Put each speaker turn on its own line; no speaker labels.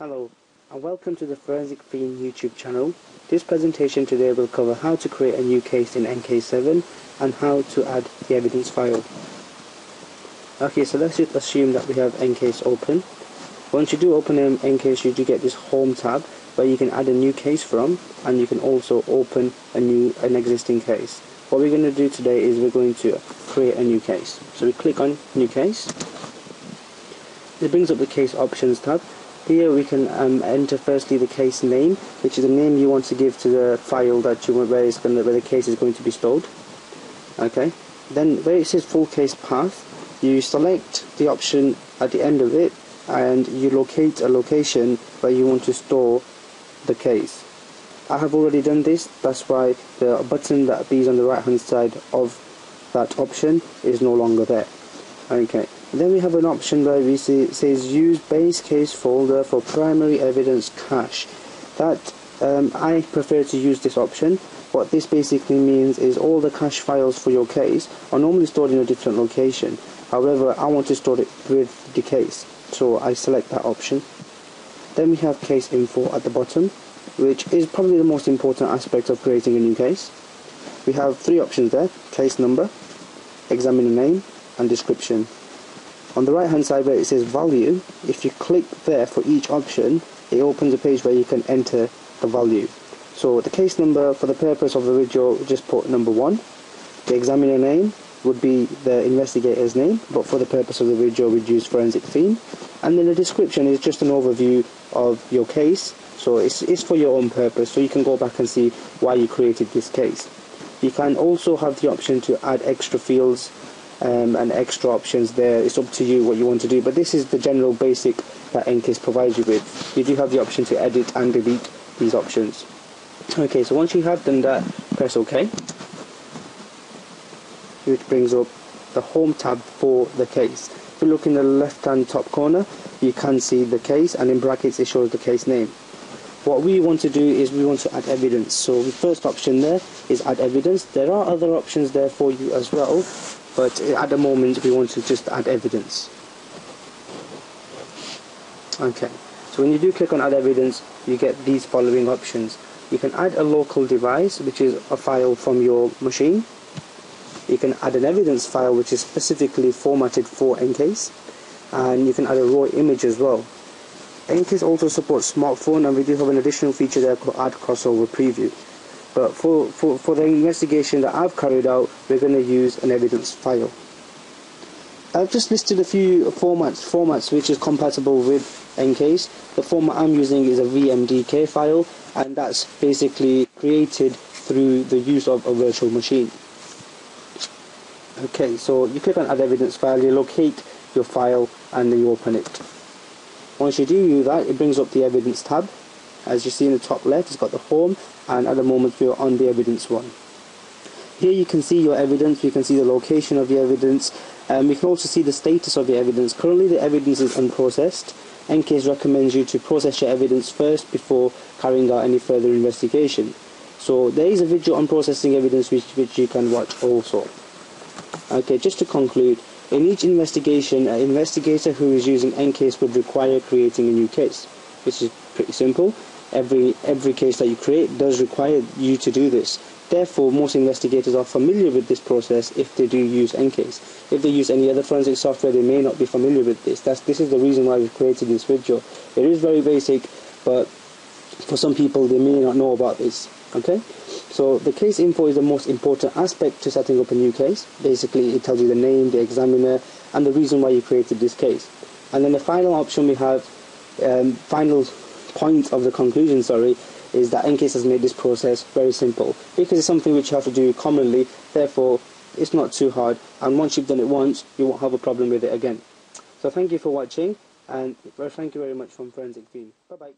Hello and welcome to the Forensic Fiend YouTube channel. This presentation today will cover how to create a new case in EnCase 7 and how to add the evidence file. Okay, so let's just assume that we have EnCase open. Once you do open an EnCase, you do get this home tab where you can add a new case from and you can also open a new an existing case. What we're going to do today is we're going to create a new case. So we click on new case. It brings up the case options tab here we can um, enter firstly the case name, which is the name you want to give to the file that you want where, it's going to, where the case is going to be stored. Okay. Then where it says full case path, you select the option at the end of it and you locate a location where you want to store the case. I have already done this, that's why the button that is on the right hand side of that option is no longer there. Okay. Then we have an option where we see says use base case folder for primary evidence cache. That um, I prefer to use this option. What this basically means is all the cache files for your case are normally stored in a different location. However, I want to store it with the case, so I select that option. Then we have case info at the bottom, which is probably the most important aspect of creating a new case. We have three options there, case number, examiner name, and description. On the right hand side where it says value, if you click there for each option, it opens a page where you can enter the value. So the case number for the purpose of the video, just put number one. The examiner name would be the investigator's name, but for the purpose of the video we'd use forensic fiend. And then the description is just an overview of your case, so it's, it's for your own purpose, so you can go back and see why you created this case. You can also have the option to add extra fields um, and extra options there. It's up to you what you want to do, but this is the general basic that EnCase provides you with. You do have the option to edit and delete these options. Okay, so once you have done that, press OK, which brings up the home tab for the case. If you look in the left hand top corner, you can see the case, and in brackets it shows the case name. What we want to do is we want to add evidence. So the first option there is add evidence. There are other options there for you as well, but at the moment we want to just add evidence. Okay, so when you do click on add evidence, you get these following options. You can add a local device, which is a file from your machine. You can add an evidence file, which is specifically formatted for EnCase. And you can add a raw image as well. EnCase also supports smartphone, and we do have an additional feature there called Add Crossover Preview. But for, for, for the investigation that I've carried out, we're going to use an evidence file. I've just listed a few formats, formats which is compatible with EnCase. The format I'm using is a VMDK file, and that's basically created through the use of a virtual machine. Okay, so you click on Add Evidence File, you locate your file, and then you open it. Once you do that, it brings up the Evidence tab, as you see in the top left, it's got the home, and at the moment we're on the evidence one. Here you can see your evidence, you can see the location of the evidence, and you can also see the status of the evidence. Currently the evidence is unprocessed. EnCase recommends you to process your evidence first before carrying out any further investigation. So there is a video on processing evidence which, which you can watch also. Okay, just to conclude, in each investigation, an investigator who is using EnCase would require creating a new case, which is pretty simple every every case that you create does require you to do this. Therefore, most investigators are familiar with this process if they do use EnCase. If they use any other forensic software, they may not be familiar with this. That's, this is the reason why we've created this video. It is very basic, but for some people, they may not know about this. Okay? So the case info is the most important aspect to setting up a new case. Basically, it tells you the name, the examiner, and the reason why you created this case. And then the final option we have, um, final point of the conclusion, sorry, is that EnCase has made this process very simple because it's something which you have to do commonly. Therefore, it's not too hard, and once you've done it once, you won't have a problem with it again. So thank you for watching, and thank you very much from Forensic Team. Bye bye.